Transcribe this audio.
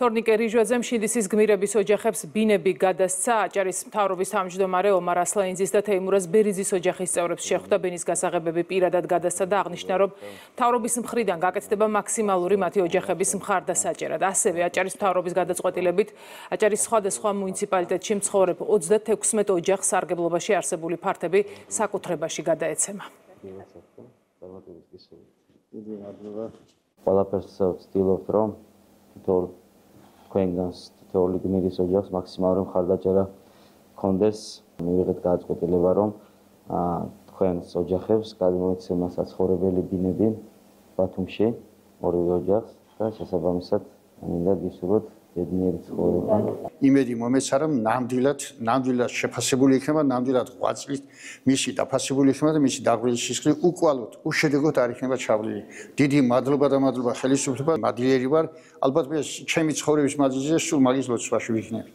თორნიკე რიჟვაძე მშიდისის გმირების ოჯახებს ბინები გადასცა. აჭარის მთავრობის თავმჯდომარე ომარ ასლანიძის და თეიმურაზ ბერიძის ოჯახის წევრებს შეხვდა ბინის გასაღებები პირადად გადასცა და აღნიშნა რომ მთავრობის მხრიდან გაკეთდება მაქსიმალური მათი ოჯახების მხარდასაჭერად. ასევე აჭარის მთავრობის გადაწყვეტილებით აჭარის სხვადასხვა მუნიციპალიტეტში მცხოვრებ 36 ოჯახს სარგებლობაში არსებული ფართები საკუთრებაში გადაეცემა. ყველაფერს ვცდილობთ რომ თითოეულ თქვენგანს თითოეული გმირის ოჯახს მაქსიმალური მხარდაჭერა კონდეს მივიღეთ გადაწყვეტილება რომ თქვენს ოჯახებს გადმოეცემა საცხოვრებელი ბინები ბათუმში ორივე ოჯახს და შესაბამისად მინდა გისურვოთ ბედნიერი ცხოვრება. იმედი მომეცა რომ ნამდვილად, ნამდვილად შეფასებული იქნება, ნამდვილად ყვაწლით მისი დაფასებული იქნება და მისი დაღვრილის სისხლი უკვალოდ, უშედეგოდ არ იქნება ჩავლილი. დიდი მადლობა და მადლობა ხელისუფლება, მადლიერი ვარ. ალბათ მე ჩემი ცხოვრების მადლზე სულ მაგის ლოცვაში ვიქნები.